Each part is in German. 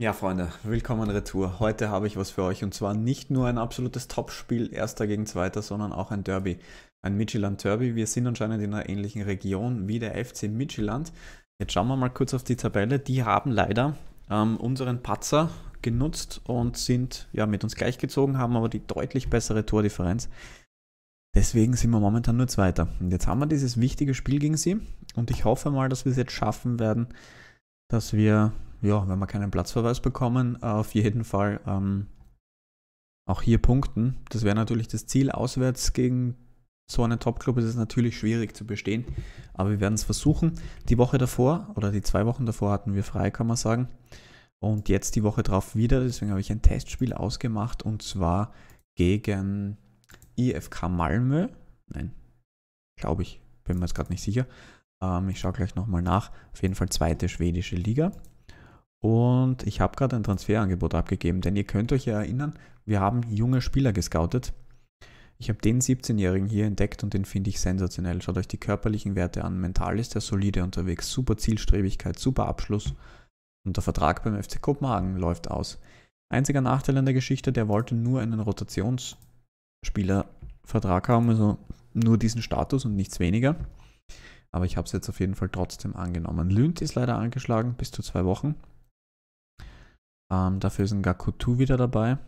Ja, Freunde, willkommen retour. Heute habe ich was für euch und zwar nicht nur ein absolutes Topspiel, erster gegen zweiter, sondern auch ein Derby. Ein Midtjylland Derby. Wir sind anscheinend in einer ähnlichen Region wie der FC Midtjylland. Jetzt schauen wir mal kurz auf die Tabelle. Die haben leider ähm, unseren Patzer genutzt und sind ja mit uns gleichgezogen, haben aber die deutlich bessere Tordifferenz. Deswegen sind wir momentan nur Zweiter. Und jetzt haben wir dieses wichtige Spiel gegen sie und ich hoffe mal, dass wir es jetzt schaffen werden, dass wir ja, wenn wir keinen Platzverweis bekommen, auf jeden Fall ähm, auch hier punkten. Das wäre natürlich das Ziel. Auswärts gegen so einen Top-Club ist es natürlich schwierig zu bestehen, aber wir werden es versuchen. Die Woche davor oder die zwei Wochen davor hatten wir frei, kann man sagen. Und jetzt die Woche drauf wieder, deswegen habe ich ein Testspiel ausgemacht und zwar gegen IFK Malmö. Nein, glaube ich, bin mir jetzt gerade nicht sicher. Ähm, ich schaue gleich nochmal nach. Auf jeden Fall zweite schwedische Liga. Und ich habe gerade ein Transferangebot abgegeben, denn ihr könnt euch ja erinnern, wir haben junge Spieler gescoutet. Ich habe den 17-Jährigen hier entdeckt und den finde ich sensationell. Schaut euch die körperlichen Werte an. Mental ist er solide unterwegs. Super Zielstrebigkeit, super Abschluss. Und der Vertrag beim FC Kopenhagen läuft aus. Einziger Nachteil an der Geschichte, der wollte nur einen Rotationsspielervertrag haben, also nur diesen Status und nichts weniger. Aber ich habe es jetzt auf jeden Fall trotzdem angenommen. Lünd ist leider angeschlagen bis zu zwei Wochen. Ähm, dafür ist ein Gakutu wieder dabei.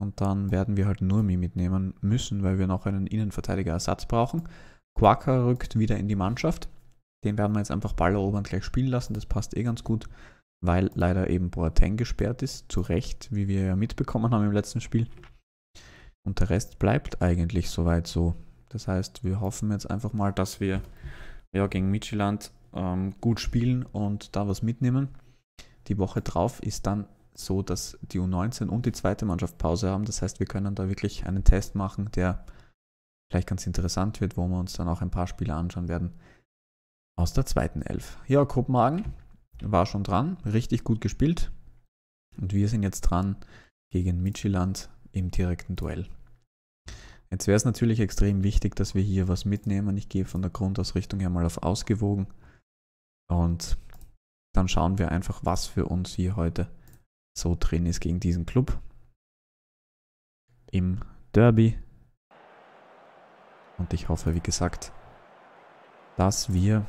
Und dann werden wir halt Nurmi mitnehmen müssen, weil wir noch einen Innenverteidiger-Ersatz brauchen. Quaka rückt wieder in die Mannschaft. Den werden wir jetzt einfach Ball erobern gleich spielen lassen. Das passt eh ganz gut, weil leider eben Boateng gesperrt ist. Zu Recht, wie wir ja mitbekommen haben im letzten Spiel. Und der Rest bleibt eigentlich soweit so. Das heißt, wir hoffen jetzt einfach mal, dass wir ja, gegen Midtjylland ähm, gut spielen und da was mitnehmen. Die Woche drauf ist dann so, dass die U19 und die zweite Mannschaft Pause haben. Das heißt, wir können da wirklich einen Test machen, der vielleicht ganz interessant wird, wo wir uns dann auch ein paar Spiele anschauen werden aus der zweiten Elf. Ja, Kopenhagen war schon dran, richtig gut gespielt. Und wir sind jetzt dran gegen Midtjylland im direkten Duell. Jetzt wäre es natürlich extrem wichtig, dass wir hier was mitnehmen. Ich gehe von der Grundausrichtung her mal auf ausgewogen. Und dann schauen wir einfach, was für uns hier heute so drin ist gegen diesen Club. Im Derby. Und ich hoffe, wie gesagt, dass wir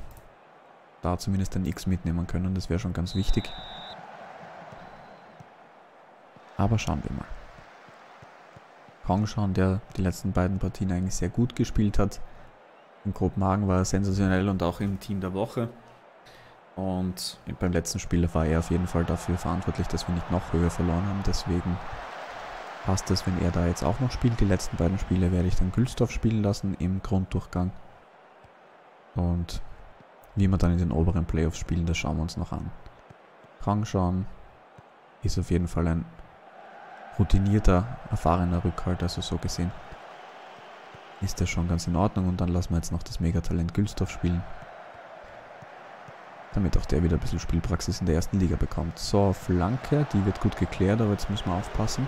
da zumindest ein X mitnehmen können. Das wäre schon ganz wichtig. Aber schauen wir mal. Kongschauen, der die letzten beiden Partien eigentlich sehr gut gespielt hat. In Kopenhagen war er sensationell und auch im Team der Woche. Und beim letzten Spiel war er auf jeden Fall dafür verantwortlich, dass wir nicht noch höher verloren haben. Deswegen passt es, wenn er da jetzt auch noch spielt. Die letzten beiden Spiele werde ich dann Gülsdorf spielen lassen im Grunddurchgang. Und wie wir dann in den oberen Playoffs spielen, das schauen wir uns noch an. Rangschauen ist auf jeden Fall ein routinierter, erfahrener Rückhalt, also so gesehen ist das schon ganz in Ordnung. Und dann lassen wir jetzt noch das Megatalent Gülsdorf spielen damit auch der wieder ein bisschen Spielpraxis in der ersten Liga bekommt. So, Flanke, die wird gut geklärt, aber jetzt müssen wir aufpassen.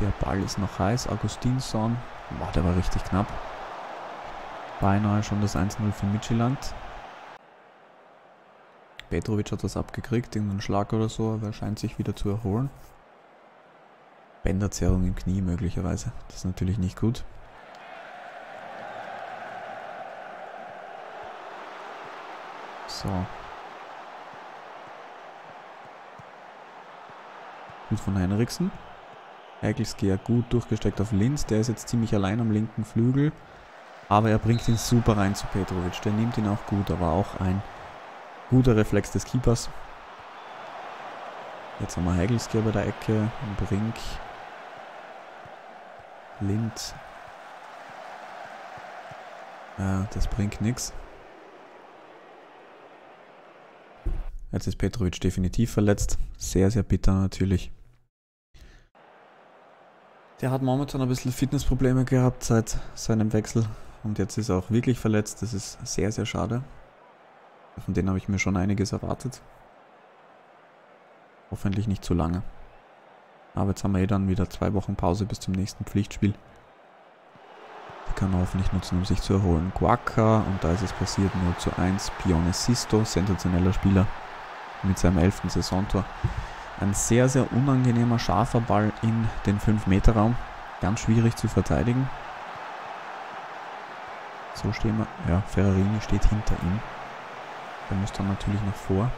Der Ball ist noch heiß. Augustinsson, boah, der war richtig knapp. Beinahe schon das 1-0 für Midtjylland. Petrovic hat was abgekriegt, irgendeinen Schlag oder so, aber er scheint sich wieder zu erholen. Bänderzerrung im Knie möglicherweise. Das ist natürlich nicht gut. So. Gut von Henriksen. Heikelskier gut durchgesteckt auf Linz. Der ist jetzt ziemlich allein am linken Flügel. Aber er bringt ihn super rein zu Petrovic. Der nimmt ihn auch gut, aber auch ein guter Reflex des Keepers. Jetzt haben wir Heigelskier bei der Ecke. Brink. Lind. Ja, das bringt nichts. Jetzt ist Petrovic definitiv verletzt. Sehr, sehr bitter natürlich. Der hat momentan ein bisschen Fitnessprobleme gehabt seit seinem Wechsel. Und jetzt ist er auch wirklich verletzt. Das ist sehr, sehr schade. Von denen habe ich mir schon einiges erwartet. Hoffentlich nicht zu lange. Aber jetzt haben wir eh dann wieder zwei Wochen Pause bis zum nächsten Pflichtspiel. Die kann er hoffentlich nutzen, um sich zu erholen. Guaca, und da ist es passiert 0 zu 1. Pione Sisto, sensationeller Spieler mit seinem elften Saisontor. Ein sehr, sehr unangenehmer, scharfer Ball in den 5-Meter-Raum. Ganz schwierig zu verteidigen. So stehen wir. Ja, Ferrarini steht hinter ihm. Der muss dann natürlich nach vor.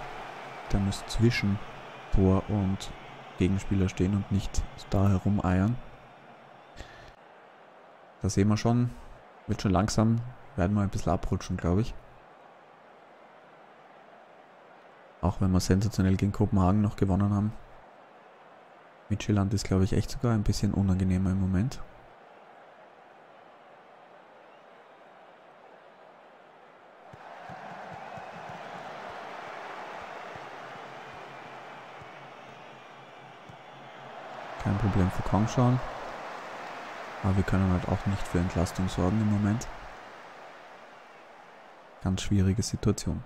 Der muss zwischen Tor und Gegenspieler stehen und nicht da herum eiern. Da sehen wir schon, wird schon langsam, werden wir ein bisschen abrutschen, glaube ich. Auch wenn wir sensationell gegen Kopenhagen noch gewonnen haben. Midtjylland ist, glaube ich, echt sogar ein bisschen unangenehmer im Moment. Kein Problem für Kong schauen. Aber wir können halt auch nicht für Entlastung sorgen im Moment. Ganz schwierige Situation.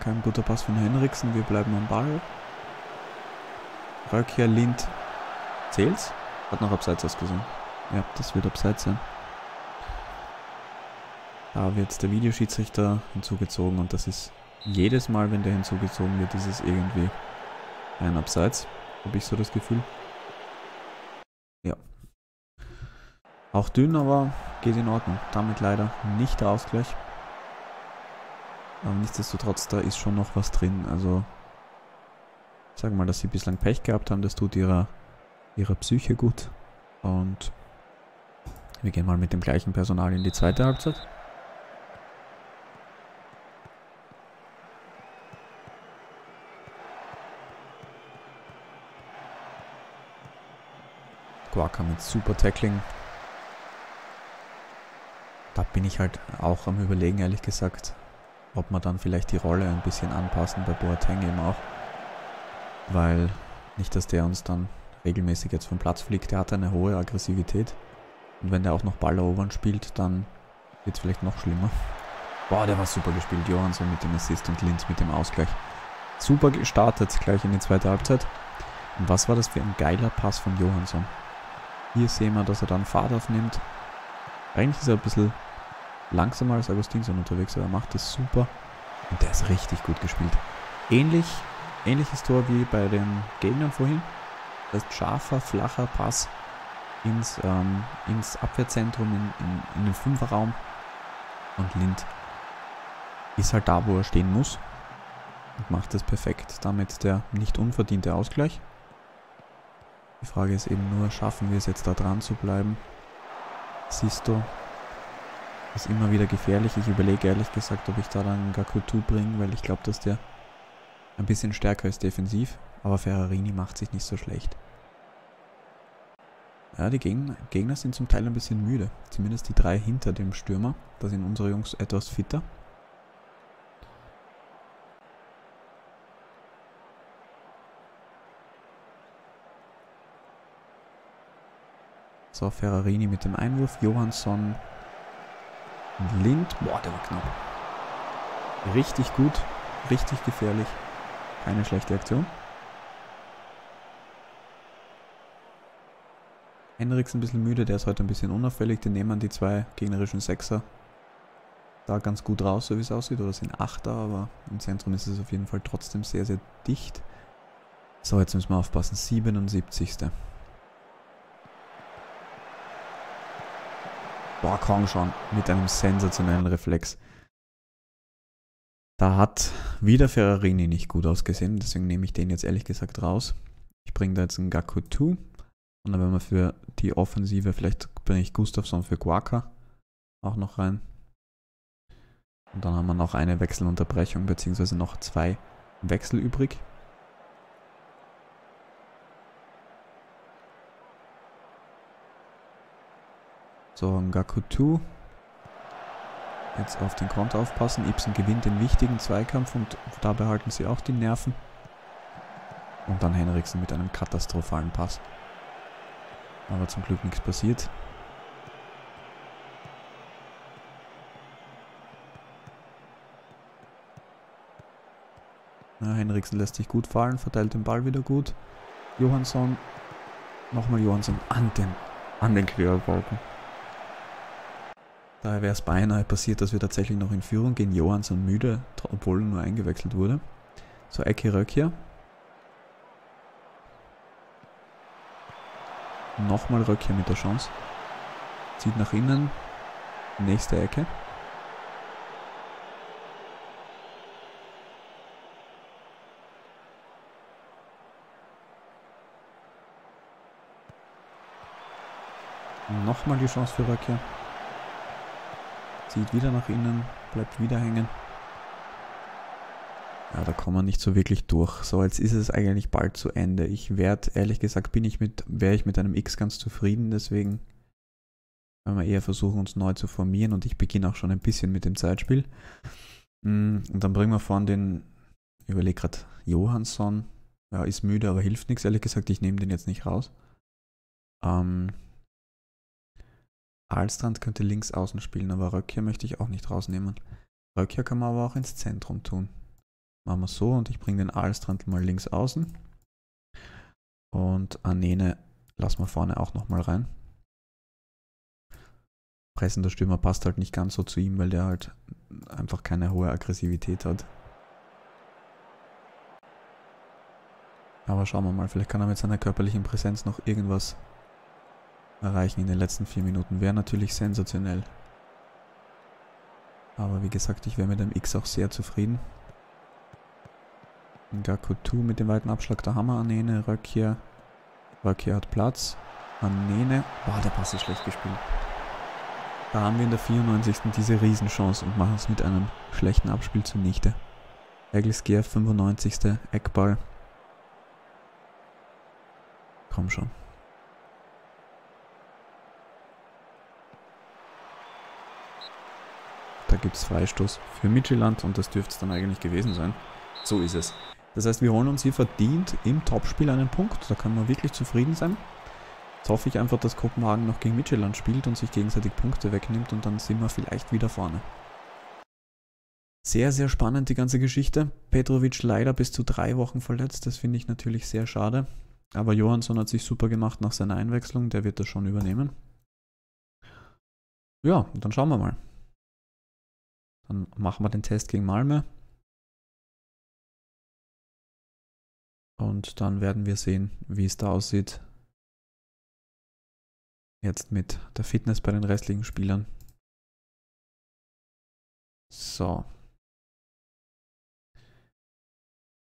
Kein guter Pass von Henriksen. Wir bleiben am Ball. Röckher, Lind. Zählt's? Hat noch Abseits ausgesehen. Ja, das wird Abseits sein. Da wird der Videoschiedsrichter hinzugezogen und das ist jedes Mal, wenn der hinzugezogen wird, ist es irgendwie ein Abseits. Habe ich so das Gefühl. Ja. Auch dünn, aber geht in Ordnung. Damit leider nicht der Ausgleich. Aber nichtsdestotrotz, da ist schon noch was drin. Also, ich sage mal, dass sie bislang Pech gehabt haben. Das tut ihrer, ihrer Psyche gut. Und wir gehen mal mit dem gleichen Personal in die zweite Halbzeit. Guaca mit super Tackling. Da bin ich halt auch am überlegen, ehrlich gesagt, ob man dann vielleicht die Rolle ein bisschen anpassen bei Boateng eben auch. Weil nicht, dass der uns dann regelmäßig jetzt vom Platz fliegt. Der hat eine hohe Aggressivität. Und wenn der auch noch Ball erobern spielt, dann wird es vielleicht noch schlimmer. Boah, der war super gespielt. Johansson mit dem Assist und Linz mit dem Ausgleich. Super gestartet gleich in die zweite Halbzeit. Und was war das für ein geiler Pass von Johansson? Hier sehen wir, dass er dann Fahrt aufnimmt. Eigentlich ist er ein bisschen langsamer als Augustinsson unterwegs, aber er macht das super. Und der ist richtig gut gespielt. Ähnlich, ähnliches Tor wie bei den Gegnern vorhin. Das ist scharfer, flacher Pass ins, ähm, ins Abwehrzentrum, in, in, in den Fünferraum. Und Lind ist halt da, wo er stehen muss. Und macht das perfekt. Damit der nicht unverdiente Ausgleich. Die Frage ist eben nur, schaffen wir es jetzt da dran zu bleiben? Siehst du, ist immer wieder gefährlich. Ich überlege ehrlich gesagt, ob ich da dann Gakutu bringe, weil ich glaube, dass der ein bisschen stärker ist defensiv. Aber Ferrarini macht sich nicht so schlecht. Ja, die Gegner, Gegner sind zum Teil ein bisschen müde. Zumindest die drei hinter dem Stürmer. Da sind unsere Jungs etwas fitter. So, Ferrarini mit dem Einwurf. Johansson Lind. Boah, der war knapp. Richtig gut. Richtig gefährlich. Keine schlechte Aktion. Henriks ein bisschen müde, der ist heute ein bisschen unauffällig. Den nehmen die zwei gegnerischen Sechser da ganz gut raus, so wie es aussieht. Oder sind Achter, aber im Zentrum ist es auf jeden Fall trotzdem sehr, sehr dicht. So, jetzt müssen wir aufpassen. 77. Boah, Kong schon mit einem sensationellen Reflex. Da hat wieder Ferrarini nicht gut ausgesehen, deswegen nehme ich den jetzt ehrlich gesagt raus. Ich bringe da jetzt einen Gaku 2 und dann werden wir für die Offensive, vielleicht bringe ich Gustafsson für Guaca auch noch rein. Und dann haben wir noch eine Wechselunterbrechung, beziehungsweise noch zwei Wechsel übrig. So, Ngakutu. Jetzt auf den Konter aufpassen. Ibsen gewinnt den wichtigen Zweikampf und da behalten sie auch die Nerven. Und dann Henriksen mit einem katastrophalen Pass. Aber zum Glück nichts passiert. Ja, Henriksen lässt sich gut fallen, verteilt den Ball wieder gut. Johansson. Nochmal Johansson an den an den Querbalken. Daher wäre es beinahe passiert, dass wir tatsächlich noch in Führung gehen. Johansson müde, obwohl er nur eingewechselt wurde. So, Ecke Röck Nochmal Röck mit der Chance. Zieht nach innen. Nächste Ecke. Nochmal die Chance für Röcke. Zieht wieder nach innen, bleibt wieder hängen. Ja, da kommen wir nicht so wirklich durch. So, jetzt ist es eigentlich bald zu Ende. Ich werde, ehrlich gesagt, bin ich mit, wäre ich mit einem X ganz zufrieden, deswegen werden wir eher versuchen, uns neu zu formieren und ich beginne auch schon ein bisschen mit dem Zeitspiel. Mm, und dann bringen wir vorne den, ich überlege gerade, Johansson. Ja, ist müde, aber hilft nichts, ehrlich gesagt. Ich nehme den jetzt nicht raus. Ähm, Alstrand könnte links außen spielen, aber Röckher möchte ich auch nicht rausnehmen. Röckher kann man aber auch ins Zentrum tun. Machen wir so und ich bringe den Alstrand mal links außen. Und Anene lassen wir vorne auch nochmal rein. Pressender Stürmer passt halt nicht ganz so zu ihm, weil der halt einfach keine hohe Aggressivität hat. Aber schauen wir mal, vielleicht kann er mit seiner körperlichen Präsenz noch irgendwas erreichen in den letzten vier Minuten. Wäre natürlich sensationell. Aber wie gesagt, ich wäre mit dem X auch sehr zufrieden. Gakutu mit dem weiten Abschlag, der Hammer, Anene, Röckhier. Röckhier hat Platz. Anene. Boah, der Pass ist schlecht gespielt. Da haben wir in der 94. diese Riesenchance und machen es mit einem schlechten Abspiel zunichte. Eglisgear 95. Eckball. Komm schon. Da gibt es Freistoß für Midtjylland und das dürfte es dann eigentlich gewesen sein. So ist es. Das heißt, wir holen uns hier verdient im Topspiel einen Punkt. Da können wir wirklich zufrieden sein. Jetzt hoffe ich einfach, dass Kopenhagen noch gegen Midtjylland spielt und sich gegenseitig Punkte wegnimmt und dann sind wir vielleicht wieder vorne. Sehr, sehr spannend die ganze Geschichte. Petrovic leider bis zu drei Wochen verletzt. Das finde ich natürlich sehr schade. Aber Johansson hat sich super gemacht nach seiner Einwechslung. Der wird das schon übernehmen. Ja, dann schauen wir mal. Dann machen wir den Test gegen Malmö. Und dann werden wir sehen, wie es da aussieht. Jetzt mit der Fitness bei den restlichen Spielern. So.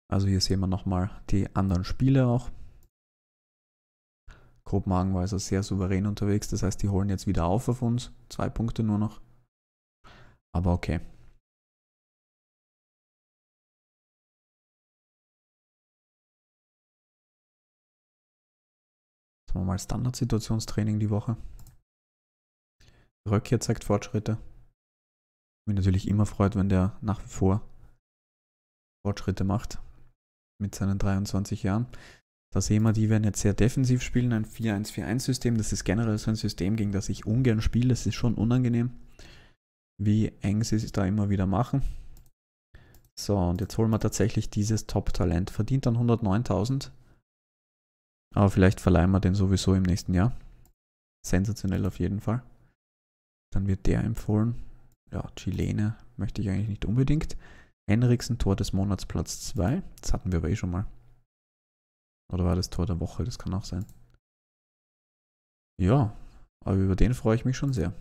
Also hier sehen wir nochmal die anderen Spiele auch. Kopenhagen war also sehr souverän unterwegs, das heißt, die holen jetzt wieder auf auf uns. Zwei Punkte nur noch. Aber okay. Sagen wir mal Standardsituationstraining die Woche. Röckher zeigt Fortschritte. Mich natürlich immer freut, wenn der nach wie vor Fortschritte macht. Mit seinen 23 Jahren. Da sehen wir, die werden jetzt sehr defensiv spielen, ein 4-1-4-1-System. Das ist generell so ein System, gegen das ich ungern spiele. Das ist schon unangenehm, wie eng sie es da immer wieder machen. So, und jetzt holen wir tatsächlich dieses Top-Talent. Verdient dann 109.000. Aber vielleicht verleihen wir den sowieso im nächsten Jahr. Sensationell auf jeden Fall. Dann wird der empfohlen. Ja, Chilene möchte ich eigentlich nicht unbedingt. Henriksen, Tor des Monats, Platz 2. Das hatten wir aber eh schon mal. Oder war das Tor der Woche? Das kann auch sein. Ja, aber über den freue ich mich schon sehr.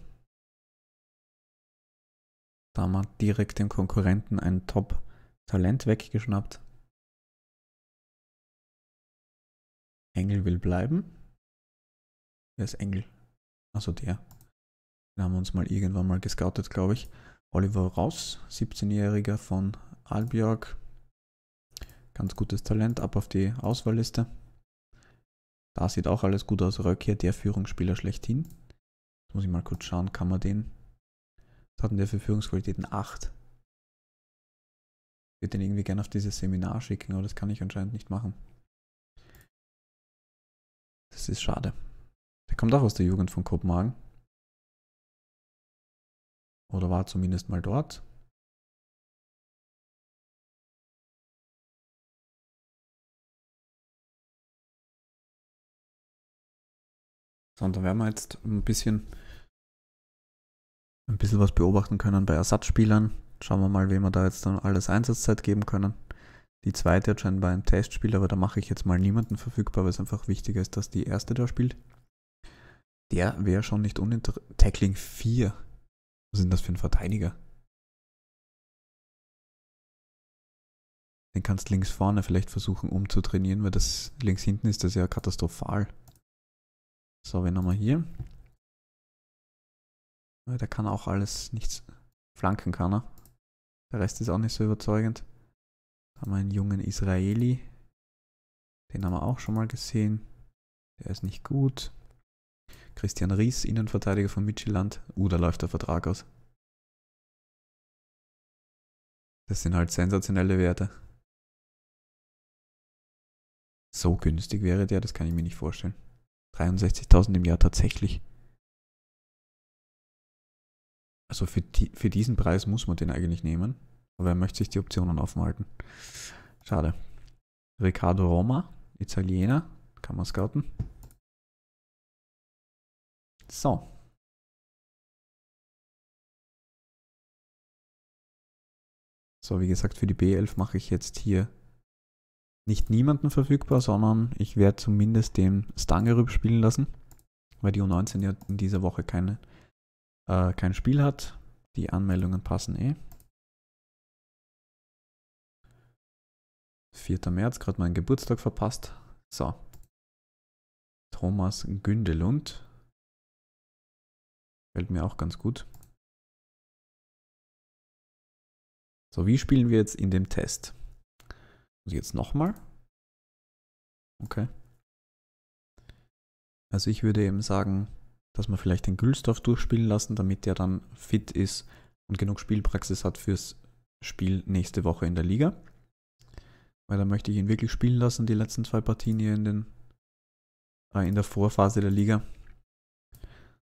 Da haben wir direkt dem Konkurrenten ein Top-Talent weggeschnappt. Engel will bleiben. Wer ist Engel? Also der. Den haben wir uns mal irgendwann mal gescoutet, glaube ich. Oliver Ross, 17-Jähriger von Albjörg. Ganz gutes Talent, ab auf die Auswahlliste. Da sieht auch alles gut aus. Röckher, der Führungsspieler schlechthin. Jetzt muss ich mal kurz schauen, kann man den. Was hat denn der für Führungsqualitäten? 8. Ich würde den irgendwie gerne auf dieses Seminar schicken, aber das kann ich anscheinend nicht machen. Das ist schade. Der kommt auch aus der Jugend von Kopenhagen. Oder war zumindest mal dort. So, und da werden wir jetzt ein bisschen, ein bisschen was beobachten können bei Ersatzspielern. Schauen wir mal, wem wir da jetzt dann alles Einsatzzeit geben können. Die zweite hat scheinbar ein Testspiel, aber da mache ich jetzt mal niemanden verfügbar, weil es einfach wichtiger ist, dass die erste da spielt. Der wäre schon nicht uninteressant. Tackling 4. Was denn das für ein Verteidiger? Den kannst links vorne vielleicht versuchen umzutrainieren, weil das links hinten ist das ja katastrophal. So, wen haben wir hier? Der kann auch alles nichts flanken kann er. Der Rest ist auch nicht so überzeugend. Da haben wir einen jungen Israeli. Den haben wir auch schon mal gesehen. Der ist nicht gut. Christian Ries, Innenverteidiger von Midtjylland. Uh, da läuft der Vertrag aus. Das sind halt sensationelle Werte. So günstig wäre der, das kann ich mir nicht vorstellen. 63.000 im Jahr tatsächlich. Also für, die, für diesen Preis muss man den eigentlich nehmen. Aber er möchte sich die Optionen offen halten. Schade. Riccardo Roma, Italiener, kann man scouten. So. So, wie gesagt, für die B11 mache ich jetzt hier nicht niemanden verfügbar, sondern ich werde zumindest den Stangerüb spielen lassen, weil die U19 ja in dieser Woche keine, äh, kein Spiel hat. Die Anmeldungen passen eh. 4. März, gerade meinen Geburtstag verpasst. So. Thomas Gündelund. Fällt mir auch ganz gut. So, wie spielen wir jetzt in dem Test? Muss ich jetzt nochmal? Okay. Also ich würde eben sagen, dass wir vielleicht den Gülstorf durchspielen lassen, damit der dann fit ist und genug Spielpraxis hat fürs Spiel nächste Woche in der Liga. Weil da möchte ich ihn wirklich spielen lassen, die letzten zwei Partien hier in, den, äh, in der Vorphase der Liga.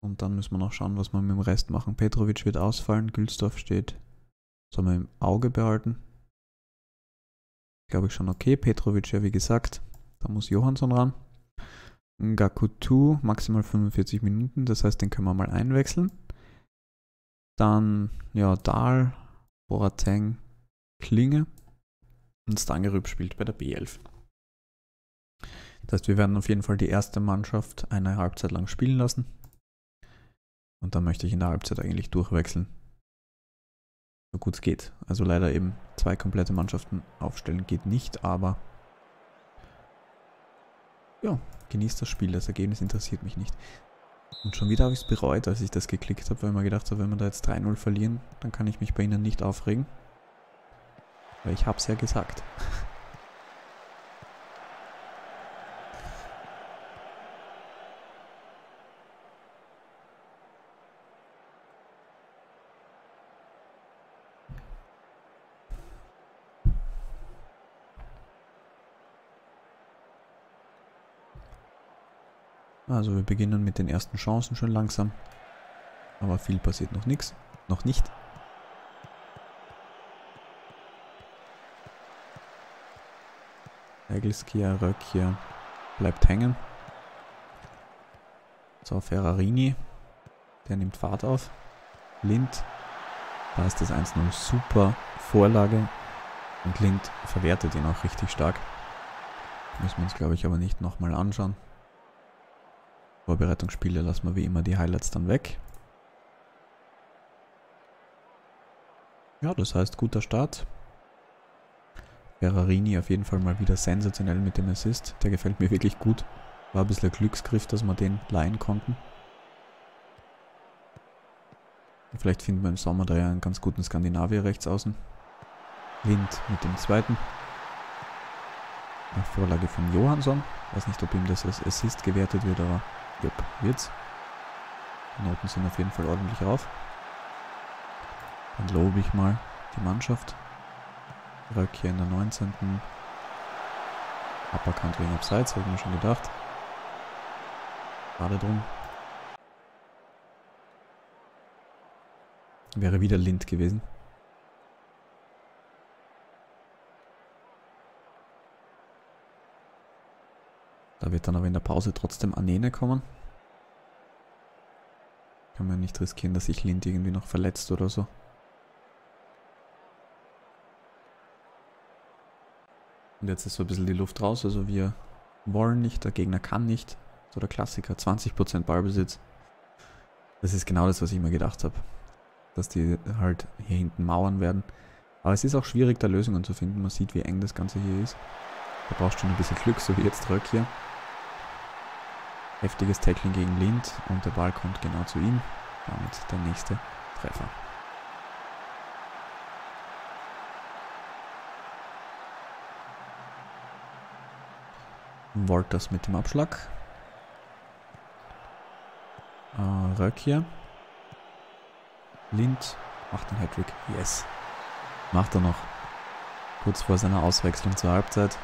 Und dann müssen wir noch schauen, was wir mit dem Rest machen. Petrovic wird ausfallen, Gülstorf steht. Sollen wir im Auge behalten. Glaube ich schon okay. Petrovic ja wie gesagt. Da muss Johansson ran. Gakutu maximal 45 Minuten, das heißt, den können wir mal einwechseln. Dann, ja, Dahl, Borateng, Klinge und Stangerüb spielt bei der B11. Das heißt, wir werden auf jeden Fall die erste Mannschaft eine Halbzeit lang spielen lassen. Und dann möchte ich in der Halbzeit eigentlich durchwechseln. So gut es geht. Also leider eben zwei komplette Mannschaften aufstellen geht nicht, aber ja, genießt das Spiel. Das Ergebnis interessiert mich nicht. Und schon wieder habe ich es bereut, als ich das geklickt habe, weil ich mir gedacht habe, wenn wir da jetzt 3-0 verlieren, dann kann ich mich bei Ihnen nicht aufregen. Weil ich habe es ja gesagt. Also wir beginnen mit den ersten Chancen schon langsam. Aber viel passiert noch nichts. Noch nicht. Egelskia, Röckjer bleibt hängen. So, Ferrarini. Der nimmt Fahrt auf. Lind. Da ist das 1-0 super Vorlage. Und Lind verwertet ihn auch richtig stark. Müssen wir uns, glaube ich, aber nicht nochmal anschauen. Vorbereitungsspiele lassen wir wie immer die Highlights dann weg. Ja, das heißt guter Start. Ferrarini auf jeden Fall mal wieder sensationell mit dem Assist. Der gefällt mir wirklich gut. War ein bisschen ein Glücksgriff, dass wir den leihen konnten. Vielleicht finden wir im Sommer da ja einen ganz guten Skandinavier rechts außen. Lind mit dem zweiten. Eine Vorlage von Johansson. Weiß nicht, ob ihm das als Assist gewertet wird, aber Jupp, wird's. Die Noten sind auf jeden Fall ordentlich auf. Dann lobe ich mal die Mannschaft. Hier in der 19. Upperkant wegen Abseits, ich mir schon gedacht. Gerade drum. Wäre wieder Lind gewesen. Da wird dann aber in der Pause trotzdem Anene kommen. Kann man nicht riskieren, dass sich Lind irgendwie noch verletzt oder so. Und jetzt ist so ein bisschen die Luft raus. Also wir wollen nicht, der Gegner kann nicht. So der Klassiker, 20% Ballbesitz. Das ist genau das, was ich mir gedacht habe. Dass die halt hier hinten mauern werden. Aber es ist auch schwierig, da Lösungen zu finden. Man sieht, wie eng das Ganze hier ist. Da brauchst du schon ein bisschen Glück, so wie jetzt Röck hier. Heftiges Tackling gegen Lind und der Ball kommt genau zu ihm. Damit der nächste Treffer. Wolters mit dem Abschlag. Äh, Röck hier. Lind macht den Hattrick. Yes. Macht er noch. Kurz vor seiner Auswechslung zur Halbzeit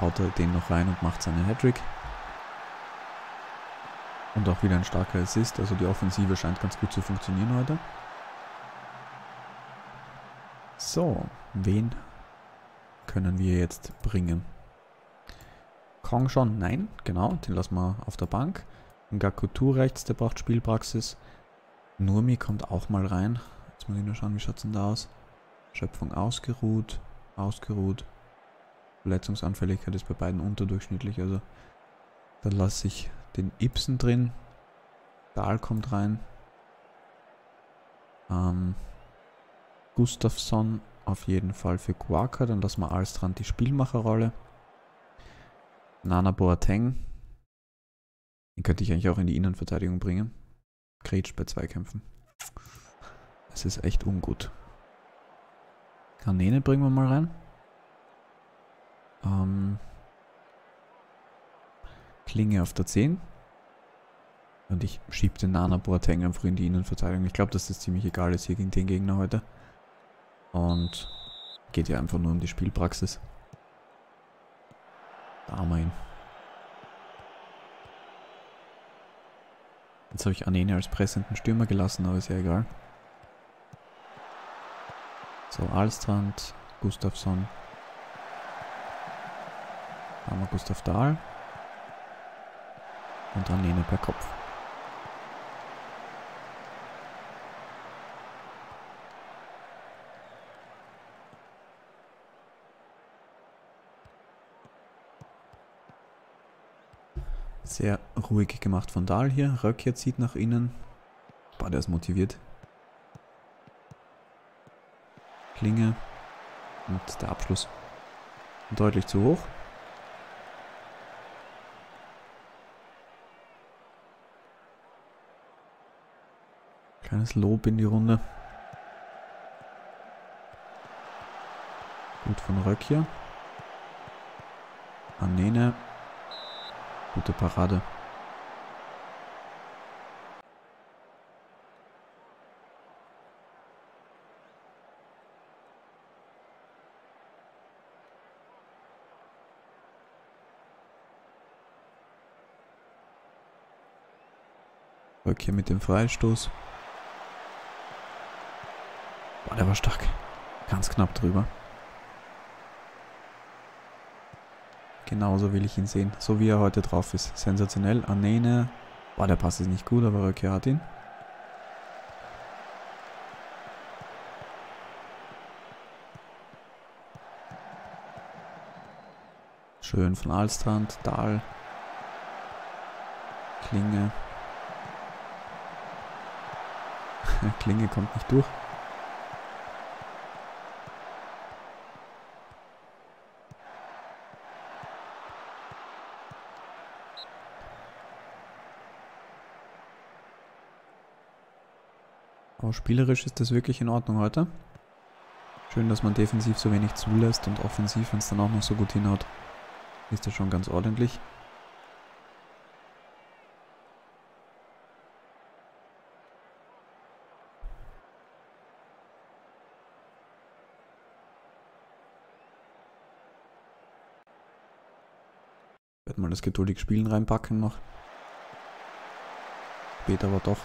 haut er den noch rein und macht seinen Hattrick. Und auch wieder ein starker Assist, also die Offensive scheint ganz gut zu funktionieren heute. So, wen können wir jetzt bringen? Kong schon? Nein, genau, den lassen wir auf der Bank. Gakutu rechts, der braucht Spielpraxis. Nurmi kommt auch mal rein. Jetzt muss ich nur schauen, wie schaut denn da aus? Schöpfung ausgeruht, ausgeruht. Verletzungsanfälligkeit ist bei beiden unterdurchschnittlich, also da lasse ich den Ibsen drin. Dahl kommt rein. Ähm, Gustafsson auf jeden Fall für Quaka, dann lassen wir Alstrand die Spielmacherrolle. Nana Boateng. Den könnte ich eigentlich auch in die Innenverteidigung bringen. Gretsch bei Zweikämpfen. Es ist echt ungut. Kanäne bringen wir mal rein. Ähm, Klinge auf der 10. Und ich schiebe den Nana Boateng einfach in die Innenverteidigung. Ich glaube, dass das ziemlich egal ist hier gegen den Gegner heute. Und geht ja einfach nur um die Spielpraxis. Da haben wir ihn. Jetzt habe ich Anene als pressenden Stürmer gelassen, aber ist ja egal. So, Alstrand, Gustafsson. Da haben wir Gustav Dahl. Und dann Lene per Kopf. Sehr ruhig gemacht von Dahl hier. Röck jetzt zieht nach innen. Boah, der ist motiviert. Klinge. Und der Abschluss. Deutlich zu hoch. Kleines Lob in die Runde. Gut von Röck hier. Annene. Gute Parade. Röck hier mit dem Freistoß. Boah, der war stark. Ganz knapp drüber. Genauso will ich ihn sehen. So wie er heute drauf ist. Sensationell. Anene. Boah, der Pass ist nicht gut, aber Röcke hat ihn. Schön von Alstrand. Dahl. Klinge. Klinge kommt nicht durch. Spielerisch ist das wirklich in Ordnung heute. Schön, dass man defensiv so wenig zulässt und offensiv, wenn es dann auch noch so gut hinhaut, ist das schon ganz ordentlich. Ich werde mal das geduldig Spielen reinpacken noch. Später aber doch.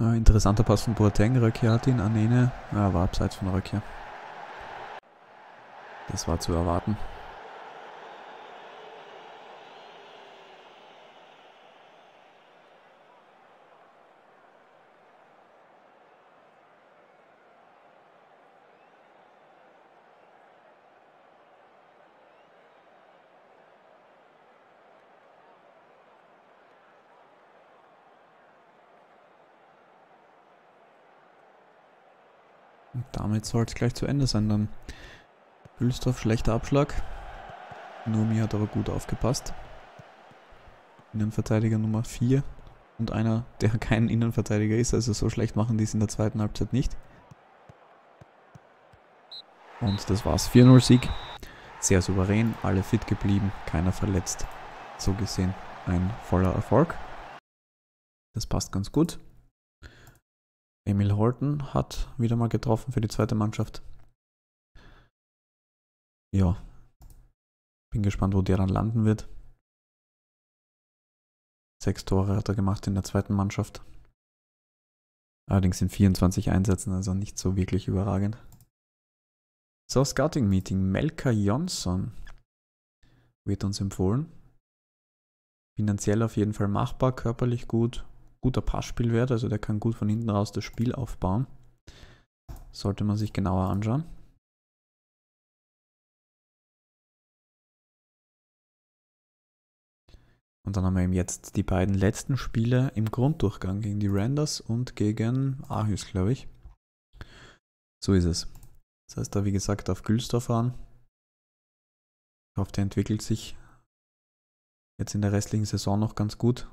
Äh, interessanter Pass von Boateng, Röcke hat ihn, Anene, ja, war abseits von Röcke. Das war zu erwarten. Und damit soll es gleich zu Ende sein dann. Hülsdorf, schlechter Abschlag. Nomi hat aber gut aufgepasst. Innenverteidiger Nummer 4 und einer, der kein Innenverteidiger ist, also so schlecht machen die es in der zweiten Halbzeit nicht. Und das war's. 4-0 Sieg. Sehr souverän, alle fit geblieben, keiner verletzt. So gesehen ein voller Erfolg. Das passt ganz gut. Emil Holten hat wieder mal getroffen für die zweite Mannschaft. Ja. Bin gespannt, wo der dann landen wird. Sechs Tore hat er gemacht in der zweiten Mannschaft. Allerdings in 24 Einsätzen, also nicht so wirklich überragend. So, Scouting Meeting. Melka Jonsson wird uns empfohlen. Finanziell auf jeden Fall machbar, körperlich gut, guter Passspielwert, also der kann gut von hinten raus das Spiel aufbauen. Sollte man sich genauer anschauen. Und dann haben wir eben jetzt die beiden letzten Spiele im Grunddurchgang gegen die Renders und gegen Aarhus, glaube ich. So ist es. Das heißt, da wie gesagt auf Gülsdorf fahren. Ich hoffe, der entwickelt sich jetzt in der restlichen Saison noch ganz gut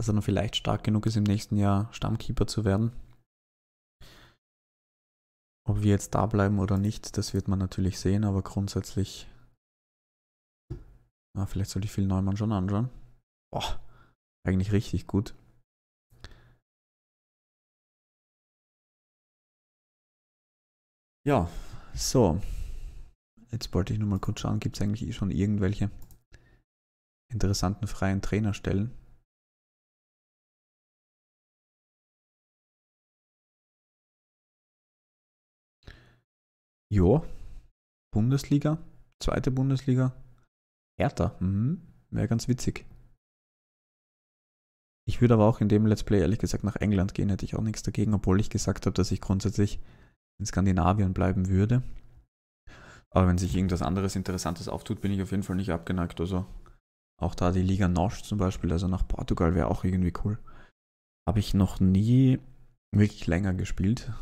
dass er noch vielleicht stark genug ist, im nächsten Jahr Stammkeeper zu werden. Ob wir jetzt da bleiben oder nicht, das wird man natürlich sehen, aber grundsätzlich. Ah, vielleicht sollte ich Phil Neumann schon anschauen. Boah, eigentlich richtig gut. Ja, so. Jetzt wollte ich nur mal kurz schauen, gibt es eigentlich eh schon irgendwelche interessanten freien Trainerstellen? Jo. Bundesliga. Zweite Bundesliga. Hertha. Mhm. Wäre ganz witzig. Ich würde aber auch in dem Let's Play ehrlich gesagt nach England gehen, hätte ich auch nichts dagegen, obwohl ich gesagt habe, dass ich grundsätzlich in Skandinavien bleiben würde. Aber wenn sich irgendwas anderes Interessantes auftut, bin ich auf jeden Fall nicht abgeneigt. Also auch da die Liga Nosch zum Beispiel, also nach Portugal wäre auch irgendwie cool. Habe ich noch nie wirklich länger gespielt.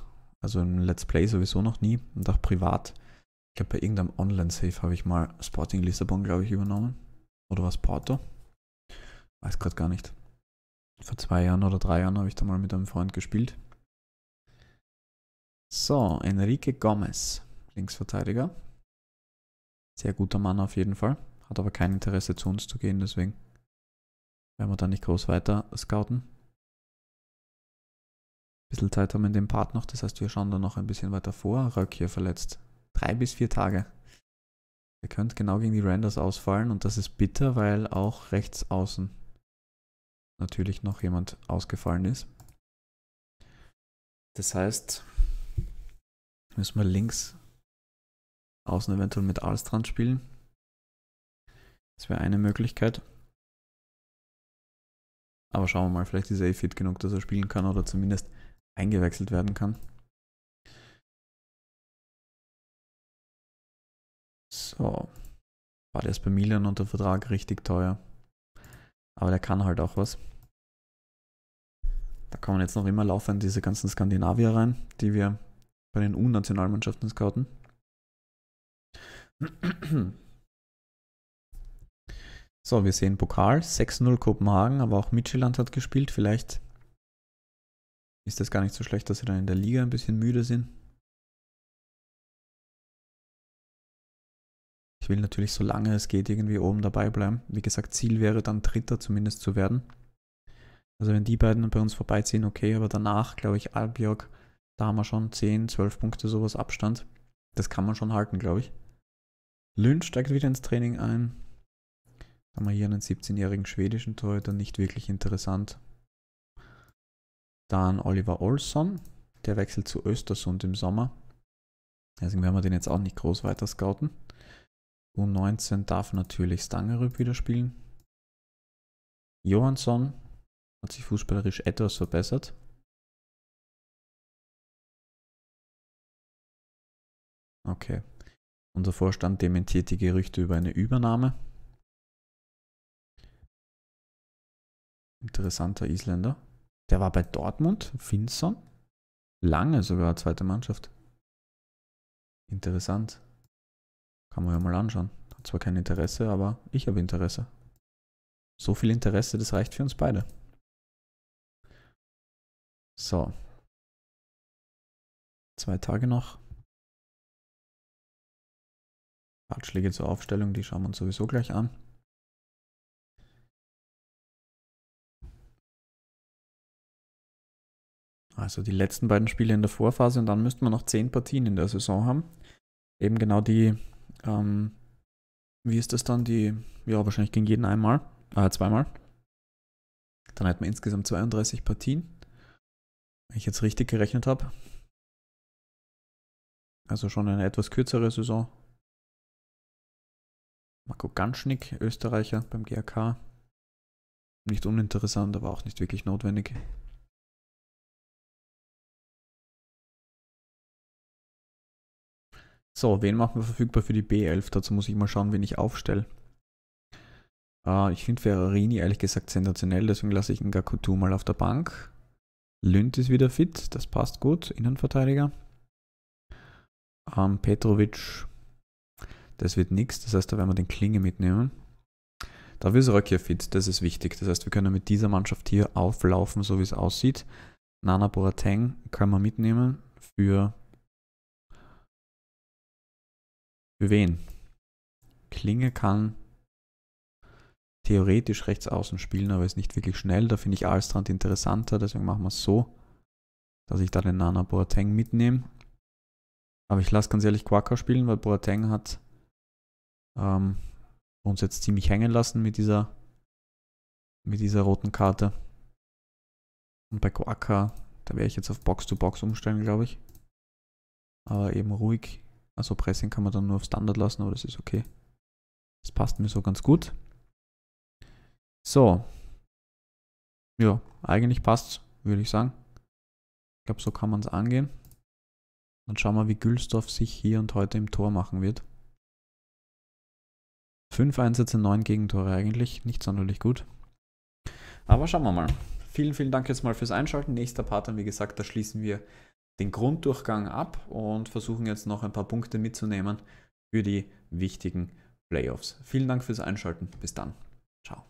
Also im Let's Play sowieso noch nie und auch privat. Ich glaube, bei irgendeinem Online-Save habe ich mal Sporting Lissabon, glaube ich, übernommen. Oder was Porto? Weiß gerade gar nicht. Vor zwei Jahren oder drei Jahren habe ich da mal mit einem Freund gespielt. So, Enrique Gomez, Linksverteidiger. Sehr guter Mann auf jeden Fall. Hat aber kein Interesse zu uns zu gehen, deswegen werden wir da nicht groß weiter scouten bisschen Zeit haben in dem Part noch. Das heißt, wir schauen da noch ein bisschen weiter vor. Röck hier verletzt. Drei bis vier Tage. Er könnte genau gegen die Renders ausfallen und das ist bitter, weil auch rechts außen natürlich noch jemand ausgefallen ist. Das heißt, müssen wir links außen eventuell mit Alstrand spielen. Das wäre eine Möglichkeit. Aber schauen wir mal, vielleicht ist er eh fit genug, dass er spielen kann oder zumindest eingewechselt werden kann. So. War der ist bei Milan unter Vertrag richtig teuer. Aber der kann halt auch was. Da kommen jetzt noch immer laufend diese ganzen Skandinavier rein, die wir bei den U-Nationalmannschaften scouten. So, wir sehen Pokal, 6-0 Kopenhagen, aber auch Midtjylland hat gespielt. Vielleicht ist das gar nicht so schlecht, dass sie dann in der Liga ein bisschen müde sind. Ich will natürlich, solange es geht, irgendwie oben dabei bleiben. Wie gesagt, Ziel wäre dann Dritter zumindest zu werden. Also wenn die beiden bei uns vorbeiziehen, okay, aber danach, glaube ich, Albiok, da haben wir schon 10, 12 Punkte sowas Abstand. Das kann man schon halten, glaube ich. Lynch steigt wieder ins Training ein. Haben wir hier einen 17-jährigen schwedischen Torhüter, nicht wirklich interessant. Dann Oliver Olsson, der wechselt zu Östersund im Sommer. Deswegen werden wir den jetzt auch nicht groß weiter scouten. U19 darf natürlich Stangerüb wieder spielen. Johansson hat sich fußballerisch etwas verbessert. Okay. Unser Vorstand dementiert die Gerüchte über eine Übernahme. Interessanter Isländer. Der war bei Dortmund, Finson. Lange sogar zweite Mannschaft. Interessant. Kann man ja mal anschauen. Hat zwar kein Interesse, aber ich habe Interesse. So viel Interesse, das reicht für uns beide. So. Zwei Tage noch. Ratschläge zur Aufstellung, die schauen wir uns sowieso gleich an. Also die letzten beiden Spiele in der Vorphase und dann müssten wir noch zehn Partien in der Saison haben. Eben genau die, ähm, wie ist das dann? Die, ja, wahrscheinlich gegen jeden einmal, äh, zweimal. Dann hätten wir insgesamt 32 Partien. Wenn ich jetzt richtig gerechnet habe. Also schon eine etwas kürzere Saison. Marco Ganschnick, Österreicher beim GRK. Nicht uninteressant, aber auch nicht wirklich notwendig. So, wen machen wir verfügbar für die B11? Dazu muss ich mal schauen, wen ich aufstelle. Äh, ich finde Ferrarini ehrlich gesagt sensationell, deswegen lasse ich einen Gakutu mal auf der Bank. Lünd ist wieder fit, das passt gut, Innenverteidiger. Ähm, Petrovic, das wird nichts, das heißt, da werden wir den Klinge mitnehmen. Dafür ist Röckier fit, das ist wichtig. Das heißt, wir können mit dieser Mannschaft hier auflaufen, so wie es aussieht. Nana Boateng können wir mitnehmen für Für wen? Klinge kann theoretisch rechts außen spielen, aber ist nicht wirklich schnell. Da finde ich Alstrand interessanter, deswegen machen wir es so, dass ich da den Nana Boateng mitnehme. Aber ich lasse ganz ehrlich Quaka spielen, weil Boateng hat ähm, uns jetzt ziemlich hängen lassen mit dieser, mit dieser roten Karte. Und bei Quaka, da werde ich jetzt auf Box-to-Box -Box umstellen, glaube ich. Aber eben ruhig also Pressing kann man dann nur auf Standard lassen, aber das ist okay. Das passt mir so ganz gut. So. Ja, eigentlich passt würde ich sagen. Ich glaube, so kann man es angehen. Dann schauen wir, wie Gülsdorf sich hier und heute im Tor machen wird. Fünf Einsätze, neun Gegentore eigentlich. Nicht sonderlich gut. Aber schauen wir mal. Vielen, vielen Dank jetzt mal fürs Einschalten. Nächster Part, dann wie gesagt, da schließen wir den Grunddurchgang ab und versuchen jetzt noch ein paar Punkte mitzunehmen für die wichtigen Playoffs. Vielen Dank fürs Einschalten. Bis dann. Ciao.